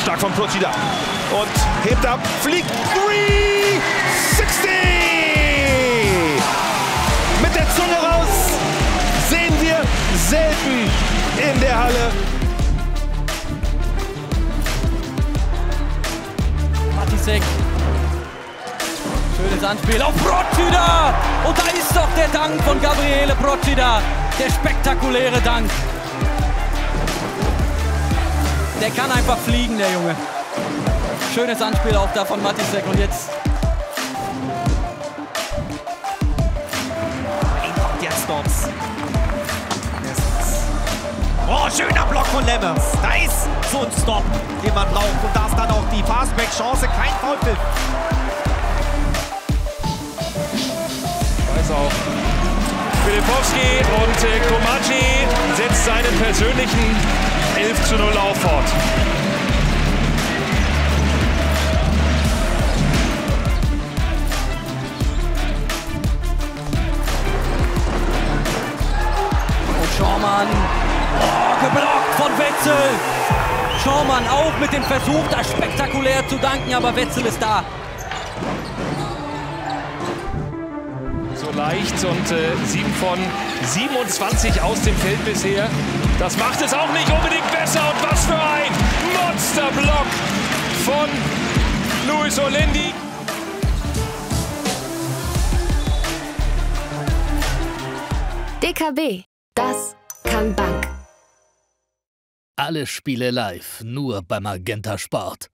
Stark von Procida. Und hebt ab, fliegt 360! Mit der Zunge raus sehen wir selten in der Halle. Matisek. Schönes Anspiel auf Procida. Und da ist doch der Dank von Gabriele Procida. Der spektakuläre Dank. Der kann einfach fliegen, der Junge. Schönes Anspiel auch da von Matisek. Und jetzt Dobbs. Oh, schöner Block von Lemmers. Da ist so ein Stop, den man braucht. Und da ist dann auch die Fastback-Chance. Kein Foulpfiff. Weiß auch. Filipowski und äh, Komachi setzt seinen persönlichen 11 zu 0 Lauf fort. Und Schaumann. Oh, geblockt von Wetzel. Schaumann auch mit dem Versuch, das spektakulär zu danken, aber Wetzel ist da. So leicht und äh, 7 von 27 aus dem Feld bisher. Das macht es auch nicht unbedingt besser. Und was für ein Monsterblock von Luis Olendi. DKB, das kann Bank. Alle Spiele live, nur beim Magenta Sport.